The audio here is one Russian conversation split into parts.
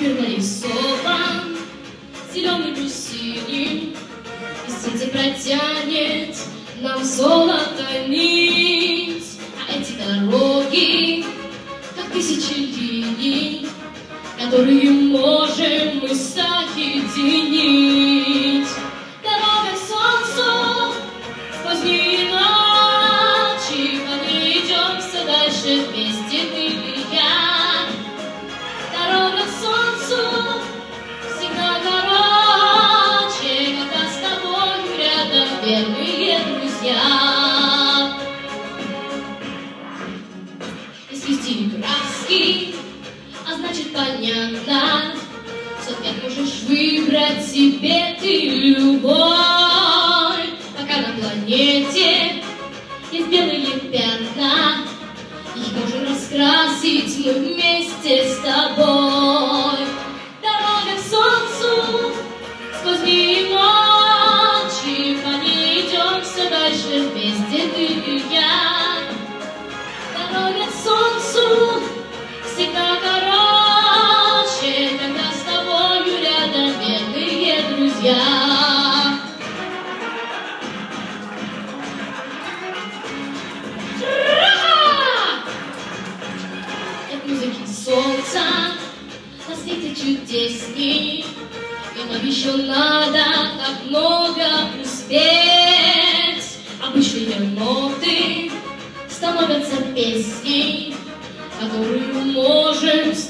Мир нарисован зеленым и синим, И солнце протянет нам золото нить. А эти дороги, как тысячи линий, Которые можем мы соединить. Краски, а значит понятно, Что ты можешь выбрать себе ты любой. Пока на планете есть белые пятна, Их можем раскрасить мы вместе с тобой. Дорога к солнцу сквозь дни и ночи, По ней идем все дальше вместе ты и я. Ра! От музыки солнца на свете чудесней, И нам еще надо так много успеть. Обычные ноты становятся песней, Которую можем с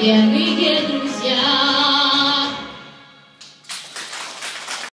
Верные друзья.